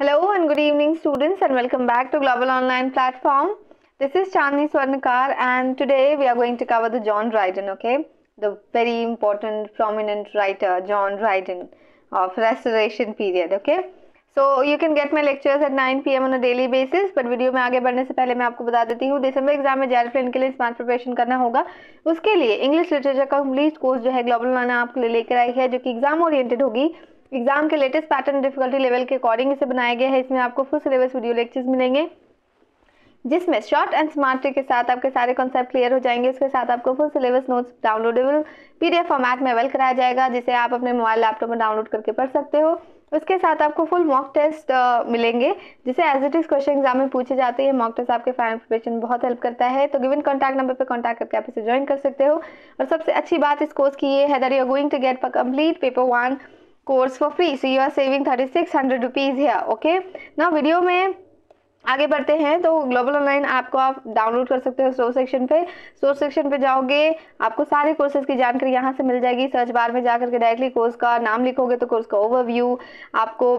Hello and good evening students and welcome back to Global Online Platform. This is Chandni Swarnakar and today we are going to cover the John Dryden, okay? The very important prominent writer John Dryden of Restoration period, okay? So you can get my lectures at 9 pm on a daily basis but video में आगे बढ़ने से पहले मैं आपको बता देती हूँ दिसंबर एग्ज़ाम में जेआर के लिए स्मार्ट प्रिपरेशन करना होगा उसके लिए इंग्लिश लिटरेचर का कंप्लीट कोर्स जो है ग्लोबल लाना आपके लिए लेकर आई है जो कि एग्ज़ाम ओरिएंटेड होगी एग्ज़ाम के लेटेस्ट पैटर्न डिफिकल्टी लेवल के अकॉर्डिंग इसे बनाया गया है, इसमें आपको फुल सिलेबस, वीडियो लेक्चर्स मिलेंगे, जिसमें शॉर्ट एंड स्मार्ट ट्रिक के साथ आपके सारे कॉन्सेप्ट क्लियर हो जाएँगे। उसके साथ आपको full syllabus notes downloadable PDF format में अवेल कराया जाएगा, जिसे आप अपने मोबाइल लैपटॉप में डाउनलोड करके पढ़ सकते हो। उसके साथ आपको फुल मॉक टेस्ट मिलेंगे, जिसे as it is question exam में पूछे जाते हैं। मॉक टेस्ट आपके फाइनल प्रिपरेशन बहुत हेल्प करता है। तो गिवन कॉन्टैक्ट नंबर पर कॉन्टैक्ट करके आप इसे ज्वाइन कर सकते हो। और सबसे अच्छी बात इस कोर्स की ये है that you are going to get complete paper one course for free so you are saving thirty six hundred rupees है ओके ना वीडियो में आगे बढ़ते हैं तो ग्लोबल ऑनलाइन ऐप को आप डाउनलोड कर सकते हो सोर्स सेक्शन पे। सोर्स सेक्शन पे जाओगे, आपको सारे कोर्सेज की जानकारी यहाँ से मिल जाएगी। सर्च बार में जाकर के डायरेक्टली कोर्स का नाम लिखोगे तो कोर्स का ओवरव्यू आपको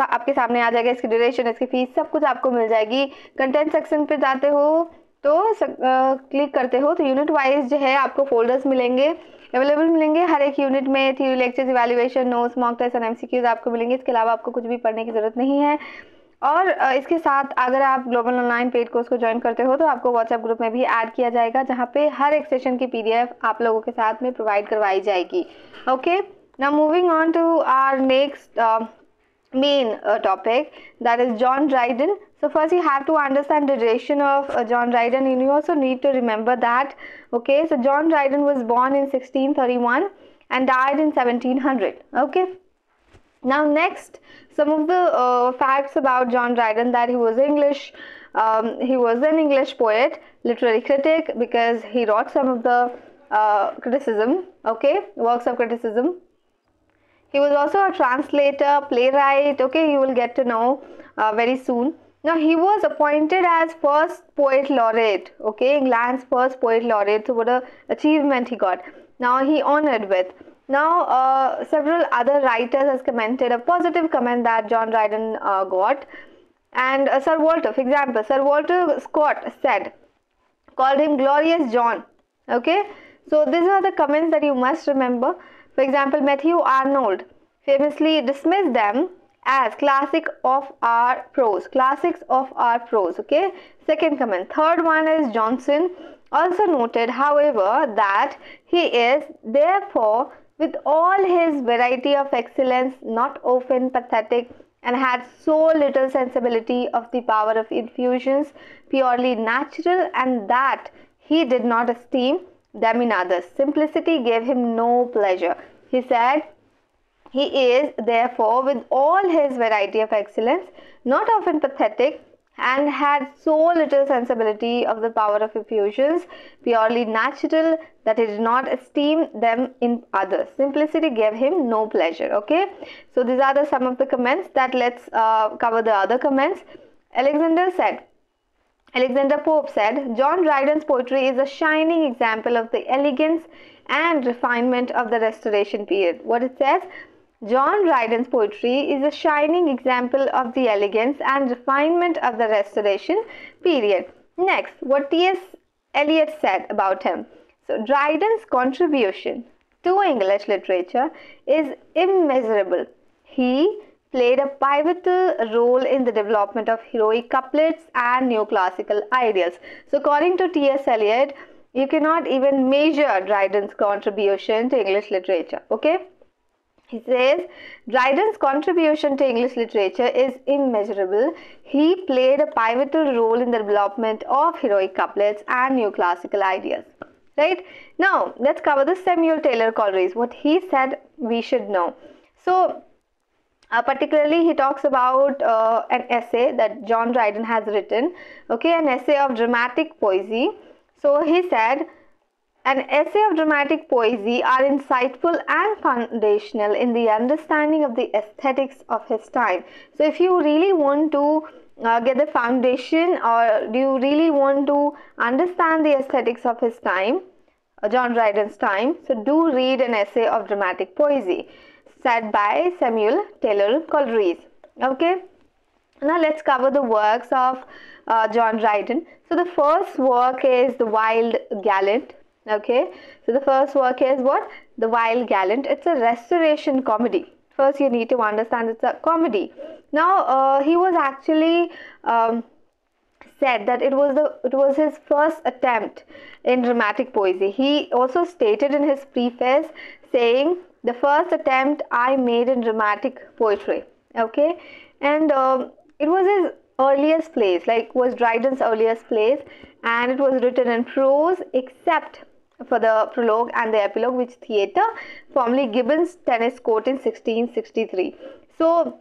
आपके सामने आ जाएगा, इसकी ड्यूरेशन इसकी फ़ीस सब कुछ आपको मिल जाएगी। कंटेंट सेक्शन पे जाते हो तो क्लिक करते हो तो यूनिट वाइज जो है आपको फोल्डर्स मिलेंगे अवेलेबल मिलेंगे। हर एक यूनिट में theory lectures evaluation notes mock test and MCQs आपको मिलेंगे। इसके अलावा आपको कुछ भी पढ़ने की ज़रूरत नहीं है। और इसके साथ अगर आप ग्लोबल ऑनलाइन पेड कोर्स को ज्वाइन करते हो तो आपको व्हाट्सएप ग्रुप में भी ऐड किया जाएगा, जहाँ पे हर एक सेशन की पीडीएफ आप लोगों के साथ में प्रोवाइड करवाई जाएगी। ओके ना moving on to our next main uh, topic that is John Dryden. So first you have to understand the duration of uh, John Dryden and you also need to remember that okay? So John Dryden was born in 1631 and died in 1700 okay? Now next some of the uh, facts about John Dryden that he was English um, he was an English poet literary critic because he wrote some of the criticism okay? Works of criticism he was also a translator, playwright. Okay, you will get to know uh, very soon. Now, he was appointed as first poet laureate. Okay, England's first poet laureate. So, what a achievement he got. Now, he honored with. Now, uh, several other writers has commented a positive comment that John Dryden uh, got. And Sir Walter, for example, Sir Walter Scott said, called him Glorious John. Okay, so these are the comments that you must remember. For example, Matthew Arnold famously dismissed them as classic of our prose, classics of our prose. Okay, second comment. Third one is Johnson also noted, however, that he is therefore with all his variety of excellence not often pathetic and had so little sensibility of the power of infusions purely natural and that he did not esteem them in others. Simplicity gave him no pleasure. He said, He is, therefore, with all his variety of excellence, not often pathetic, and had so little sensibility of the power of effusions, purely natural, that he did not esteem them in others. Simplicity gave him no pleasure. Okay, so these are the some of the comments that let's uh, cover the other comments. Alexander said, Alexander Pope said, John Dryden's poetry is a shining example of the elegance and refinement of the Restoration period. What it says, John Dryden's poetry is a shining example of the elegance and refinement of the Restoration period. Next, what T.S. Eliot said about him. So, Dryden's contribution to English literature is immeasurable. He played a pivotal role in the development of heroic couplets and neoclassical ideals. So, according to T.S. Eliot, you cannot even measure Dryden's contribution to English literature. Okay. He says Dryden's contribution to English literature is immeasurable. He played a pivotal role in the development of heroic couplets and neoclassical ideas. Right now, let's cover the Samuel Taylor Coleridge. What he said we should know. So, uh, particularly he talks about uh, an essay that John Dryden has written. Okay, an essay of dramatic poesy. So he said an essay of dramatic poesy are insightful and foundational in the understanding of the aesthetics of his time. So, if you really want to uh, get the foundation or do you really want to understand the aesthetics of his time, uh, John Dryden's time, so do read an essay of dramatic poesy said by Samuel Taylor Coleridge. Okay. Now let's cover the works of uh, John Dryden. So the first work is The Wild Gallant. Okay, so the first work is what? The Wild Gallant. It's a restoration comedy. First, you need to understand it's a comedy. Now, uh, he was actually um, said that it was the it was his first attempt in dramatic poesy. He also stated in his preface saying the first attempt I made in dramatic poetry. Okay, and um, it was his earliest plays, like was Dryden's earliest plays, and it was written in prose except for the prologue and the epilogue, which theatre, formerly Gibbon's Tennis Court in 1663. So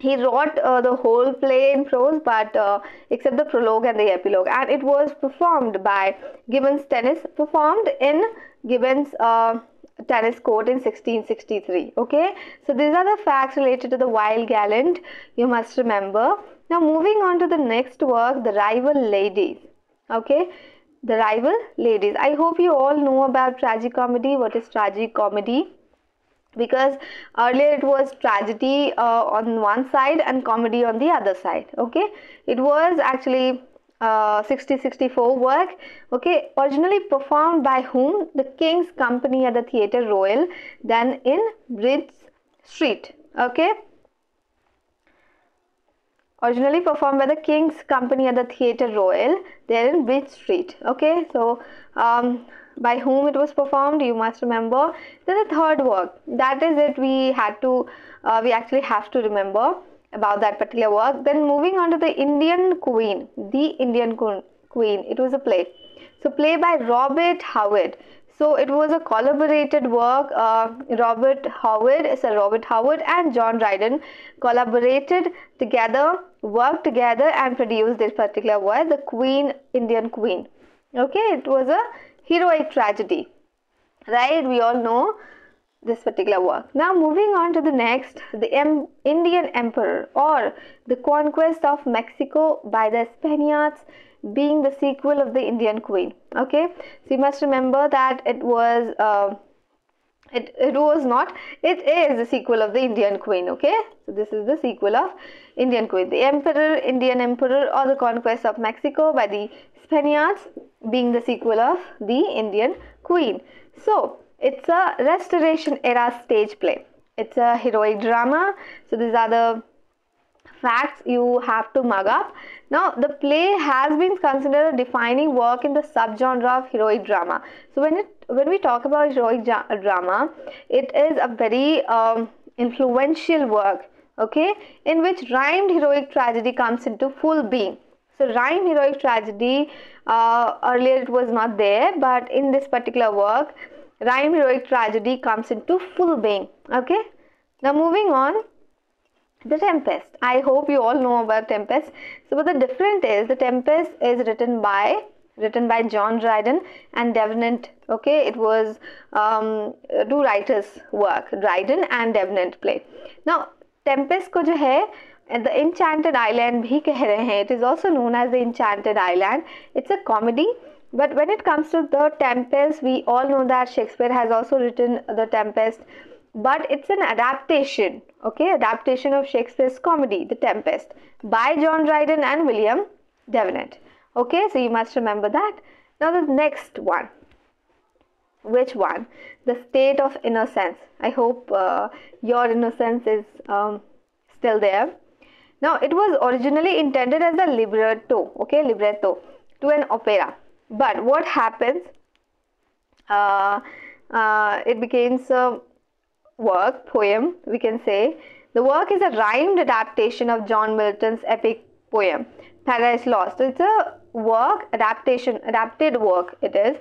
he wrote uh, the whole play in prose, but uh, except the prologue and the epilogue, and it was performed by Gibbon's Tennis, performed in Gibbon's. Uh, tennis court in 1663 okay? So these are the facts related to the wild gallant you must remember. Now moving on to the next work the rival ladies okay? The rival ladies. I hope you all know about tragicomedy what is tragicomedy because earlier it was tragedy uh, on one side and comedy on the other side okay? It was actually uh, 6064 work okay originally performed by whom? The king's company at the theatre royal then in bridge street okay. Originally performed by the king's company at the theatre royal there in bridge street okay. So um, by whom it was performed you must remember. Then the third work that is it we had to uh, we actually have to remember about that particular work. Then moving on to the Indian Queen, the Indian Queen, it was a play. So play by Robert Howard. So it was a collaborated work. Uh, Robert Howard, Sir Robert Howard and John Dryden collaborated together, worked together and produced this particular work, the Queen, Indian Queen. Okay, it was a heroic tragedy. Right, we all know this particular work. Now moving on to the next, the em Indian Emperor or the Conquest of Mexico by the Spaniards being the sequel of the Indian Queen. Okay, so you must remember that it was uh, it, it was not it is the sequel of the Indian Queen. Okay, so this is the sequel of Indian Queen, the Emperor, Indian Emperor or the Conquest of Mexico by the Spaniards being the sequel of the Indian Queen. So it's a restoration era stage play. It's a heroic drama. So these are the facts you have to mug up. Now the play has been considered a defining work in the subgenre of heroic drama. So when it when we talk about heroic drama, it is a very um, influential work, okay, in which rhymed heroic tragedy comes into full being. So rhymed heroic tragedy uh, earlier it was not there, but in this particular work rhyme heroic tragedy comes into full being okay? Now moving on the tempest. I hope you all know about tempest. So but the difference is the tempest is written by written by john dryden and davenant okay? It was um, two writers work dryden and davenant play. Now tempest ko jo hai the enchanted island bhi keh rahe hain it is also known as the enchanted island. It's a comedy but when it comes to the Tempest, we all know that Shakespeare has also written the Tempest, but it's an adaptation, okay, adaptation of Shakespeare's comedy, The Tempest, by John Dryden and William Davenant. Okay, so you must remember that. Now the next one. Which one? The State of Innocence. I hope uh, your innocence is um, still there. Now it was originally intended as a libretto, okay, libretto to an opera but what happens uh, uh, it becomes a work poem we can say. The work is a rhymed adaptation of john milton's epic poem paradise lost. It's a work adaptation adapted work it is.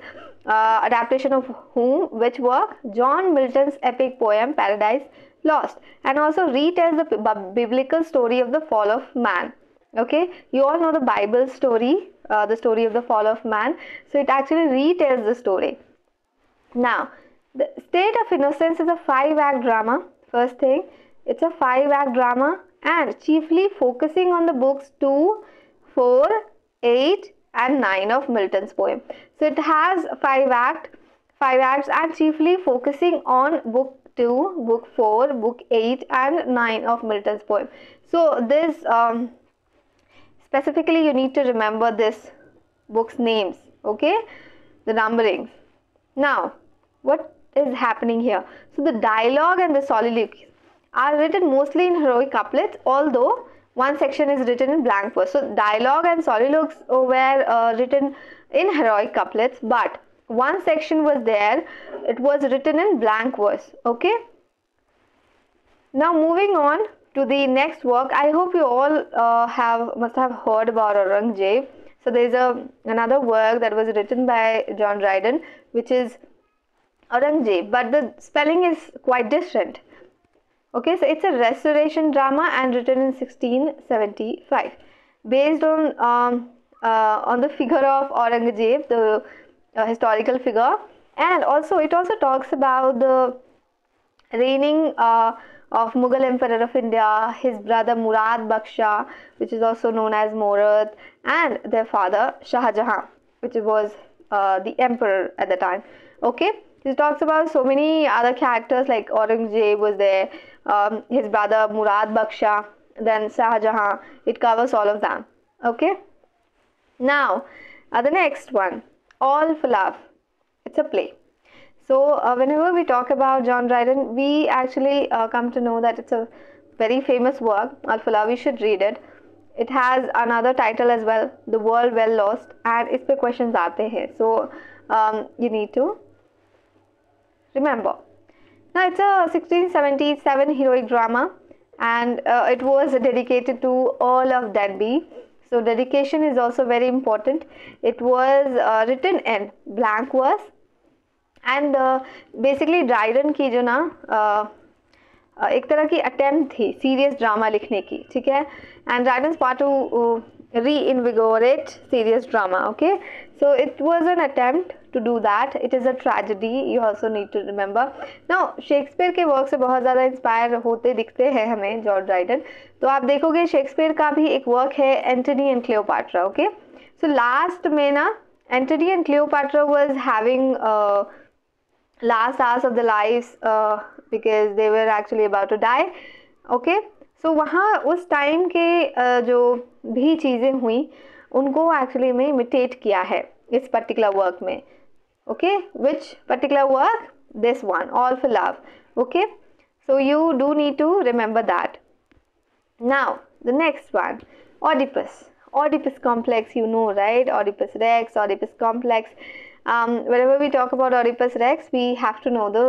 Uh, adaptation of whom which work? John milton's epic poem paradise lost. And also retells the biblical story of the fall of man. Okay? You all know the bible story uh, the story of the fall of man. So it actually retells the story. Now, the State of Innocence is a five act drama. First thing, it's a five act drama and chiefly focusing on the books 2, 4, 8 and 9 of Milton's poem. So it has five act, five acts and chiefly focusing on book 2, book 4, book 8 and 9 of Milton's poem. So this um, specifically you need to remember this book's names okay? The numberings. Now what is happening here? So the dialogue and the soliloquies are written mostly in heroic couplets although one section is written in blank verse. So dialogue and soliloquies were uh, written in heroic couplets but one section was there it was written in blank verse okay? Now moving on to the next work. I hope you all uh, have must have heard about aurangzeb. So there is a another work that was written by john dryden which is aurangzeb but the spelling is quite different. Okay so it's a restoration drama and written in 1675 based on um, uh, on the figure of aurangzeb the uh, historical figure and also it also talks about the reigning uh, of Mughal Emperor of India, his brother Murad Baksha, which is also known as Morat, and their father Shah Jahan, which was uh, the emperor at the time. Okay, he talks about so many other characters like Aurangzeb was there, um, his brother Murad Baksha, then Shah Jahan. It covers all of them. Okay, now uh, the next one, All for Love. It's a play. So uh, whenever we talk about John Dryden, we actually uh, come to know that it's a very famous work. All for Love, we should read it. It has another title as well, The World Well Lost, and its questions aate hain. So um, you need to remember. Now it's a 1677 heroic drama, and uh, it was dedicated to Earl of Denbigh. So dedication is also very important. It was uh, written in blank verse and basically Dryden की जो ना uh, uh, एक तरह की attempt थी serious drama लिखने की ठीक है? And Dryden part to reinvigorate serious drama okay? So it was an attempt to do that. It is a tragedy you also need to remember. Now Shakespeare के work से बहुत ज़्यादा inspire होते दिखते हैं हमें जॉर्ज ड्राइडन तो आप देखोगे शेक्सपियर का भी एक वर्क है Antony and Cleopatra okay so last में ना Antony and Cleopatra was having last hours of their lives uh, because they were actually about to die. Okay? So वहाँ उस टाइम के uh, जो भी चीज़ें हुई उनको एक्चुअली में इमिटेट किया है इस पर्टिकुलर वर्क में। Okay which particular work this one all for love okay so you do need to remember that now the next one Oedipus Oedipus complex you know right Oedipus Rex Oedipus complex um, whenever we talk about Oedipus Rex, we have to know the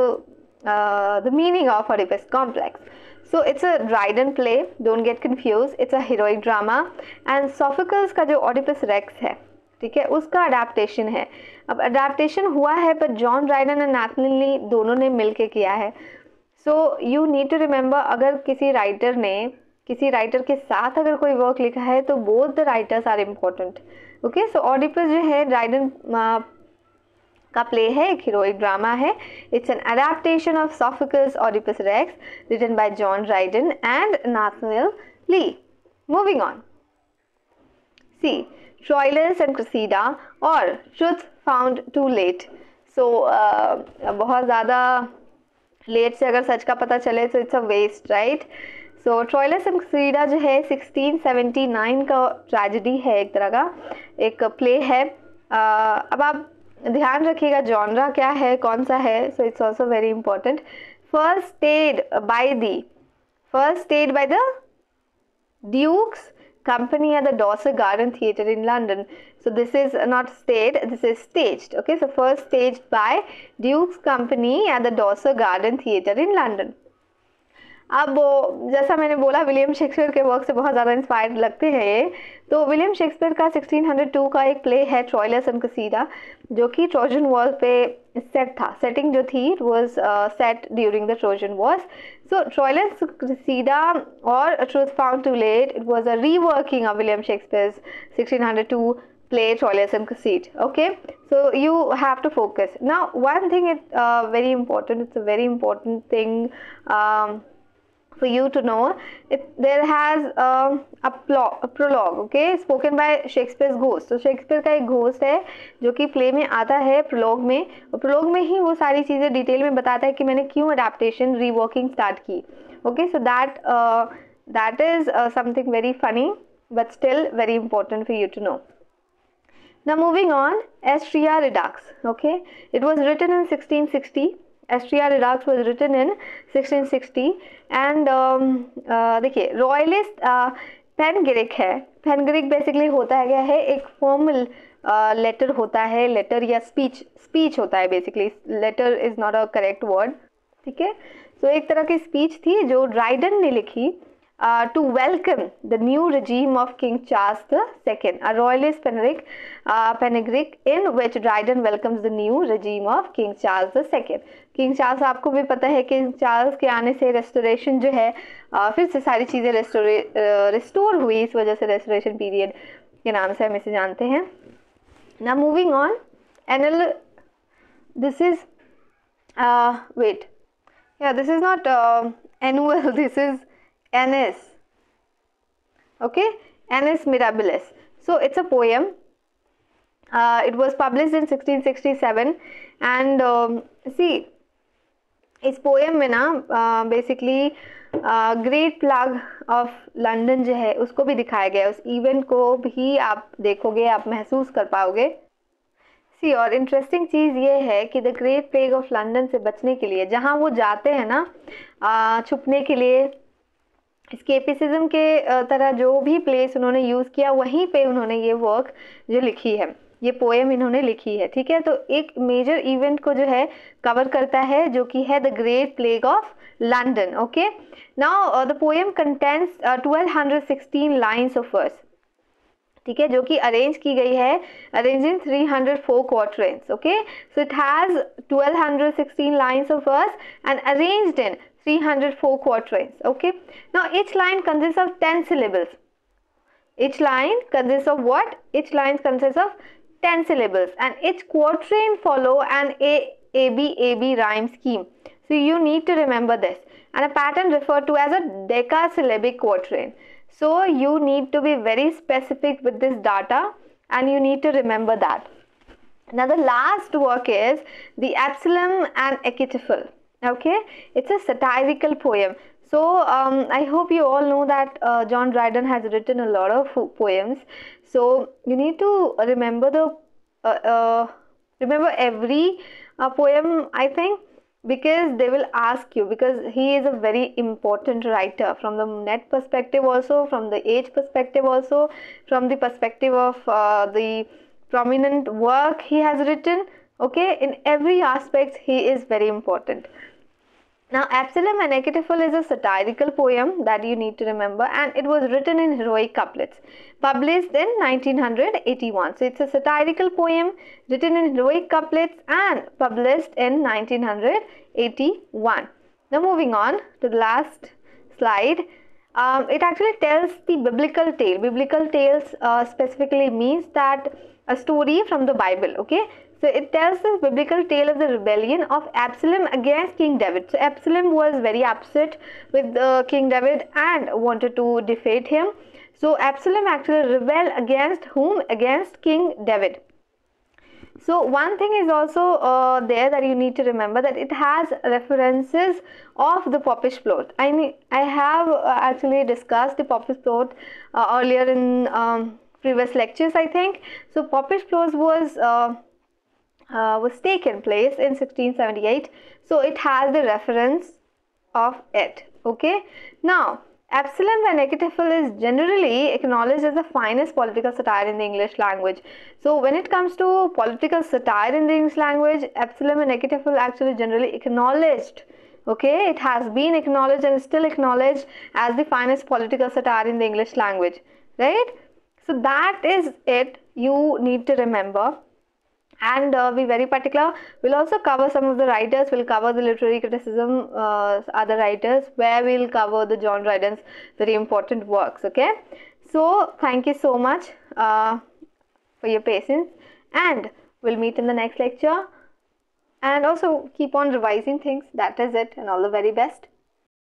uh, the meaning of Oedipus complex. So it's a Dryden play, don't get confused. It's a heroic drama and Sophocles का जो Oedipus Rex है ठीक है उसका adaptation है अब adaptation हुआ है पर John Dryden and Nathan Lee दोनों ने मिल के किया है so you need to remember अगर किसी राइटर ने किसी राइटर के साथ अगर कोई वर्क लिखा है तो both the writers are important okay so Oedipus जो है ड्राइडन का प्ले है एक हीरोइक ड्रामा है। It's an adaptation of Sophocles Oedipus Rex written by John Dryden and Nathaniel Lee moving on see Troilus and Cressida और truth found too late so बहुत ज़्यादा late से अगर सच का पता चले तो it's a waste right so Troilus and Cressida जो है 1679 का ट्रेजिडी है एक तरह का एक प्ले है। Uh, अब आप ध्यान रखिएगा जॉनरा क्या है कौन सा है so it's also very important first state by the first state by the dukes company at the Dorset Garden Theatre in London. So this is not stayed, this is staged. Okay, so first staged by Duke's Company at the Dorset Garden Theatre in London. अब जैसा मैंने बोला William Shakespeare के work से बहुत ज़्यादा inspired लगते हैं ये तो विलियम शेक्सपियर का 1602 का एक प्ले है ट्रॉयलस एंड कसीदा जो कि ट्रोजन वॉर पे सेट था सेटिंग जो थी was set during the Trojan wars so Troilus Cressida और truth found too late it was a reworking of William Shakespeare's 1602 play Troilus and Cressida. Okay, so you have to focus. Now, one thing is uh, very important. It's a very important thing. Um, for you to know it there has uh, a, plot, a prologue okay spoken by Shakespeare's ghost तो Shakespeare का एक ghost है जो कि play में आता है prologue में और प्रोलॉग में ही वो सारी चीज़ें डिटेल में बताता है कि मैंने क्यों अडेप्टेशन रीवर्किंग स्टार्ट की okay so that that is something very funny but still very important for you to know. Now moving on, Astrea Redux. Okay, it was written in 1660. Astraea Redux was written in 1660 and देखिए royalist panegyric है। Panegyric basically होता है क्या है? एक formal letter uh, होता है। Letter या स्पीच स्पीच होता है basically letter is not a correct word ठीक है? सो एक तरह की स्पीच थी जो ड्राइडन ने लिखी to welcome the new regime of King Charles the second a royalist panegyric panegyric in which Dryden welcomes the new regime of King Charles the second King Charles आपको भी पता है किंग चार्ल्स के आने से restoration जो है uh, फिर से सारी चीज़ें रेस्टोरे रिस्टोर हुई इस वजह से रेस्टोरेशन पीरियड के नाम से हम इसे जानते हैं ना moving on annual this is wait या this is not annual this is Annus. Okay, Annus Mirabilis. So it's a poem. Uh, it was published in 1667 and um, इस पोएम में ना basically great plague of London जो है, उसको भी दिखाया गया है। उस इवेंट को भी आप देखोगे, आप महसूस कर पाओगे। सी और इंटरेस्टिंग चीज़ ये है कि the great plague of London से बचने के लिए, जहाँ वो जाते हैं ना छुपने के लिए स्केपिसिज्म के तरह जो भी प्लेस उन्होंने यूज़ किया, वहीं पे उन्होंने ये वर्क जो लिखी है। ये पोएम इन्होंने लिखी है, ठीक है? तो एक मेजर इवेंट को जो है कवर करता है, जो कि है the great plague of London okay now the poem contents twelve hundred sixteen lines of verse ठीक है? जो कि अरेंज की गई है arrange in 300 four quatrains okay so it has 1216 lines of verse and arranged in 304 quatrains okay? Now, each line consists of 10 syllables. Each line consists of what? Each line consists of 10 syllables and each quatrain follow an a a b a b rhyme scheme. So you need to remember this. And a pattern referred to as a decasyllabic quatrain. So you need to be very specific with this data and you need to remember that. Now the last work is the Absalom and Achitophel okay? It's a satirical poem so um, i hope you all know that uh, john dryden has written a lot of poems. So you need to remember the uh, uh, remember every uh, poem i think because they will ask you because he is a very important writer from the net perspective also from the age perspective also from the perspective of uh, the prominent work he has written. Okay? In every aspect he is very important now, Absalom and Achitophel is a satirical poem that you need to remember and it was written in heroic couplets, published in 1981. So, it's a satirical poem written in heroic couplets and published in 1981. Now, moving on to the last slide. Um, it actually tells the biblical tale. Biblical tales uh, specifically means that a story from the Bible, okay? So it tells the biblical tale of the rebellion of Absalom against King David. So Absalom was very upset with uh, King David and wanted to defeat him. So Absalom actually rebelled against whom? Against King David. So one thing is also uh, there that you need to remember that it has references of the popish plot. I I have uh, actually discussed the popish plot uh, earlier in um, previous lectures I think. So popish plot was uh, was taken place in 1678 so it has the reference of it okay now Absalom and Achitophel is generally acknowledged as the finest political satire in the English language. So when it comes to political satire in the English language, Absalom and Achitophel actually generally acknowledged. Okay, it has been acknowledged and still acknowledged as the finest political satire in the English language. Right? So that is it you need to remember and uh, be very particular. We'll also cover some of the writers, we'll cover the literary criticism, uh, other writers, where we'll cover the John Dryden's very important works, okay? So, thank you so much uh, for your patience and we'll meet in the next lecture and also keep on revising things. That is it and all the very best.